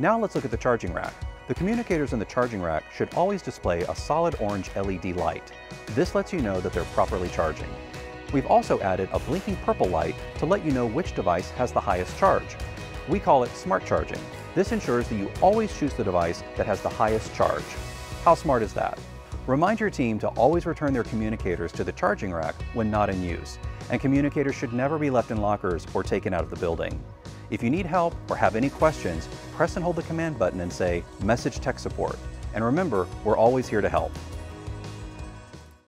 Now let's look at the charging rack. The communicators in the charging rack should always display a solid orange LED light. This lets you know that they're properly charging. We've also added a blinking purple light to let you know which device has the highest charge. We call it smart charging. This ensures that you always choose the device that has the highest charge. How smart is that? Remind your team to always return their communicators to the charging rack when not in use, and communicators should never be left in lockers or taken out of the building. If you need help or have any questions, press and hold the command button and say, Message Tech Support. And remember, we're always here to help.